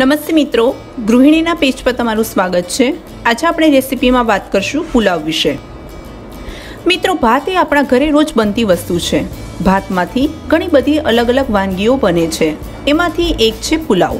નમસ્તે મિત્રો, ગૃહિણીના પેજ પર તમારું સ્વાગત છે. આજે આપણે રેસીપીમાં વાત કરશું પુલાવ વિશે. મિત્રો, ભાત એ આપણા ઘરે રોજ બનતી વસ્તુ છે. ભાતમાંથી ઘણી બધી અલગ અલગ વાનગીઓ બને છે. એમાંથી એક છે પુલાવ.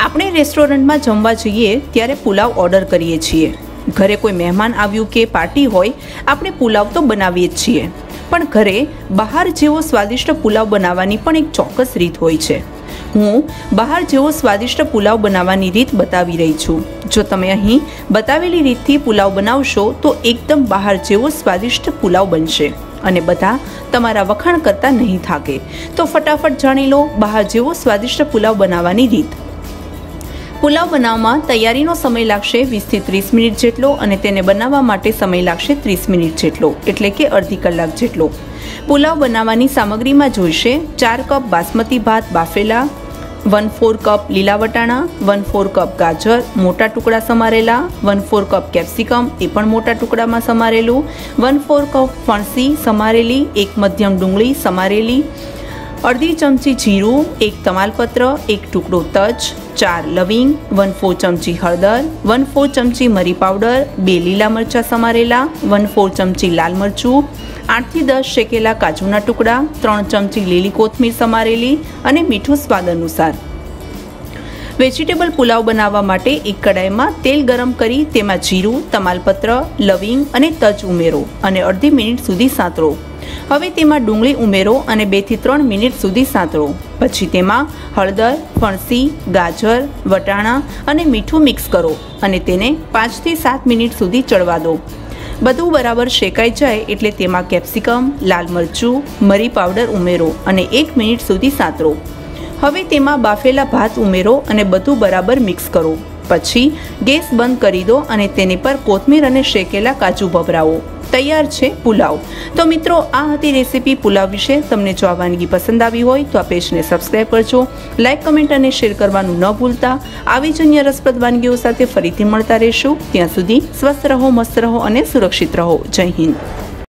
આપણે રેસ્ટોરન્ટમાં જમવા જઈએ ત્યારે પુલાવ ઓર્ડર કરીએ છીએ. ઘરે કોઈ મહેમાન આવ્યું કે પાર્ટી હોય, આપણે પુલાવ તો બનાવીએ જ છીએ. પણ ઘરે બહાર જેવો સ્વાદિષ્ટ પુલાવ બનાવવાની પણ એક ચોક્કસ રીત હોય છે. હું બહાર જેવો સ્વાદિષ્ટ પુલાવ બનાવવાની રીત બતાવી રહી છું. જો તમે અહીં બતાવેલી રીતથી પુલાવ બનાવશો, તો એકદમ બહાર જેવો સ્વાદિષ્ટ પુલાવ બનશે અને બધા તમારા વખાણ કરતા નહીં થાકે. તો ફટાફટ જાણી લો બહાર જેવો સ્વાદિષ્ટ પુલાવ બનાવવાની રીત. પુલાવ બનાવવામાં તૈયારીનો સમય લાગશે વીસથી ત્રીસ મિનિટ જેટલો અને તેને બનાવવા માટે સમય લાગશે ત્રીસ મિનિટ જેટલો, એટલે કે અડધી કલાક જેટલો. પુલાવ બનાવવાની સામગ્રીમાં જોઈશે ચાર કપ બાસમતી ભાત બાફેલા વન ફોર કપ લીલા વટાણા વન ફોર કપ ગાજર, મોટા ટુકડા સમારેલા વન ફોર કપ કેપ્સિકમ એ પણ મોટા ટુકડામાં સમારેલું વન ફોર કપ ફણસી સમારેલી, એક મધ્યમ ડુંગળી સમારેલી અડધી ચમચી જીરું, એક તમાલપત્ર, એક ટુકડો તજ, ચાર લવિંગ, વન ફોર ચમચી હળદર, વન ફોર ચમચી મરી પાવડર, બે લીલા મરચાં સમારેલા, વન ફોર ચમચી લાલ મરચું, આઠથી દસ શેકેલા કાજુના ટુકડા, ત્રણ ચમચી લીલી કોથમીર સમારેલી અને મીઠું સ્વાદ અનુસાર. વેજીટેબલ પુલાવ બનાવવા માટે એક કડાઈમાં તેલ ગરમ કરી તેમાં જીરું, તમાલપત્ર, લવિંગ અને તજ ઉમેરો અને અડધી મિનિટ સુધી સાંતળો. હવે તેમાં ડુંગળી ઉમેરો અને બેથી ત્રણ મિનિટ સુધી સાંતળો. પછી તેમાં હળદર, ફણસી, ગાજર, વટાણા અને મીઠું મિક્સ કરો અને તેને પાંચથી સાત મિનિટ સુધી ચડવા દો. બધું બરાબર શેકાઈ જાય એટલે તેમાં કેપ્સિકમ, લાલ મરચું, મરી પાવડર ઉમેરો અને એક મિનિટ સુધી સાંતળો. હવે તેમાં બાફેલા ભાત ઉમેરો અને બધું બરાબર મિક્સ કરો. પછી ગેસ બંધ કરી દો અને તેની પર કોથમીર અને શેકેલા કાજુ ભભરાવો. તૈયાર છે પુલાવ. તો મિત્રો, આ હતી રેસીપી પુલાવ વિશે. તમને જો આ વાનગી પસંદ આવી હોય, તો આ પેજને સબસ્ક્રાઈબ કરજો. લાઇક, કમેન્ટ અને શેર કરવાનું ન ભૂલતા. આવી જ અન્ય રસપ્રદ વાનગીઓ સાથે ફરીથી મળતા રહેશું. ત્યાં સુધી સ્વસ્થ રહો, મસ્ત રહો અને સુરક્ષિત રહો. જય હિન્દ.